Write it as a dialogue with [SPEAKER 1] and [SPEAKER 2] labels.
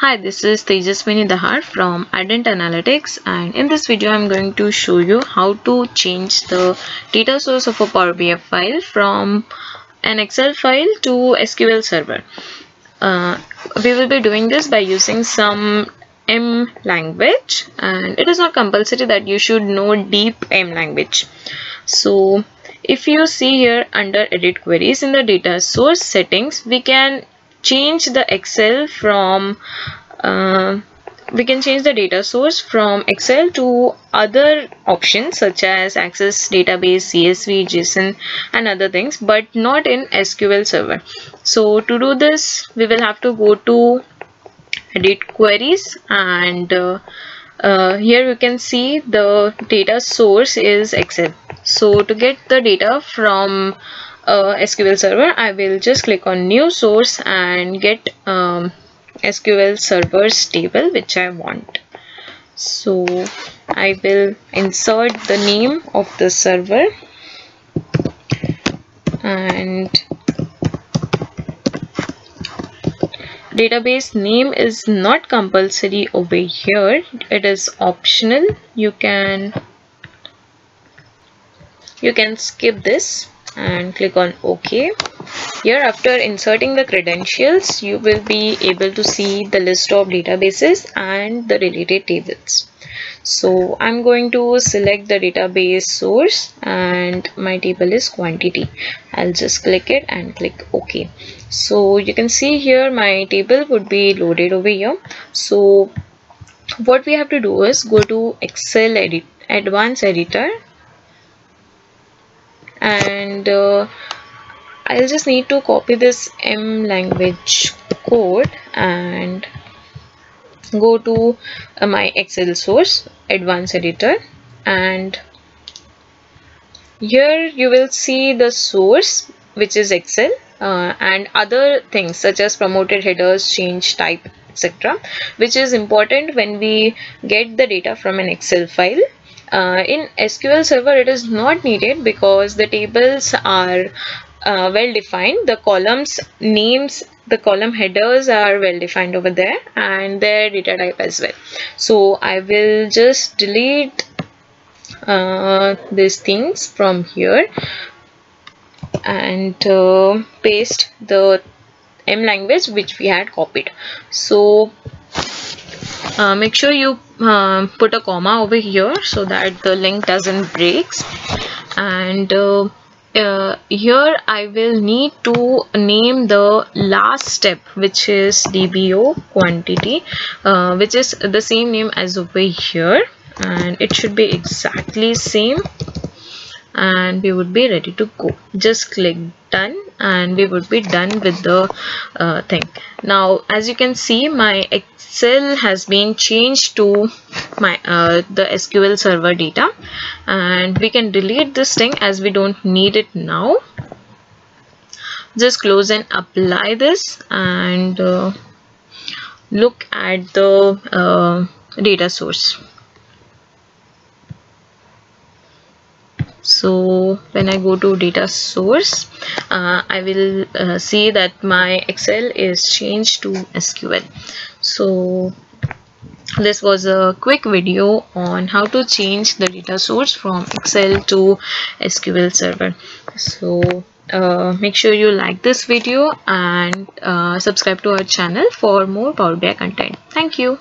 [SPEAKER 1] Hi, this is Tejaswini Dahar from Addend Analytics and in this video I'm going to show you how to change the data source of a Power BI file from an Excel file to SQL Server. Uh, we will be doing this by using some M language and it is not compulsory that you should know deep M language. So if you see here under edit queries in the data source settings we can change the excel from uh, we can change the data source from excel to other options such as access database csv json and other things but not in sql server. So to do this we will have to go to edit queries and uh, uh, here you can see the data source is excel. So to get the data from uh, SQL Server I will just click on new source and get um, SQL servers table which I want. So I will insert the name of the server and database name is not compulsory over here. It is optional. You can you can skip this and click on OK. Here after inserting the credentials you will be able to see the list of databases and the related tables. So I'm going to select the database source and my table is quantity. I'll just click it and click OK. So you can see here my table would be loaded over here. So what we have to do is go to Excel edit advanced editor and uh, I'll just need to copy this M language code and go to uh, my Excel source advanced editor. And here you will see the source which is Excel uh, and other things such as promoted headers change type etc which is important when we get the data from an Excel file uh, in SQL Server it is not needed because the tables are uh, well defined. The columns names the column headers are well defined over there and their data type as well. So I will just delete uh, these things from here and uh, paste the M language which we had copied. So uh, make sure you uh, put a comma over here so that the link doesn't breaks and uh, uh, here I will need to name the last step which is DBO quantity uh, which is the same name as over here. And it should be exactly same. And we would be ready to go. Just click done and we would be done with the uh, thing. Now as you can see my excel has been changed to my uh, the sql server data. And we can delete this thing as we don't need it now. Just close and apply this and uh, look at the uh, data source so when I go to data source uh, I will uh, see that my Excel is changed to SQL so this was a quick video on how to change the data source from Excel to SQL Server so uh, make sure you like this video and uh, subscribe to our channel for more Power BI content. Thank you.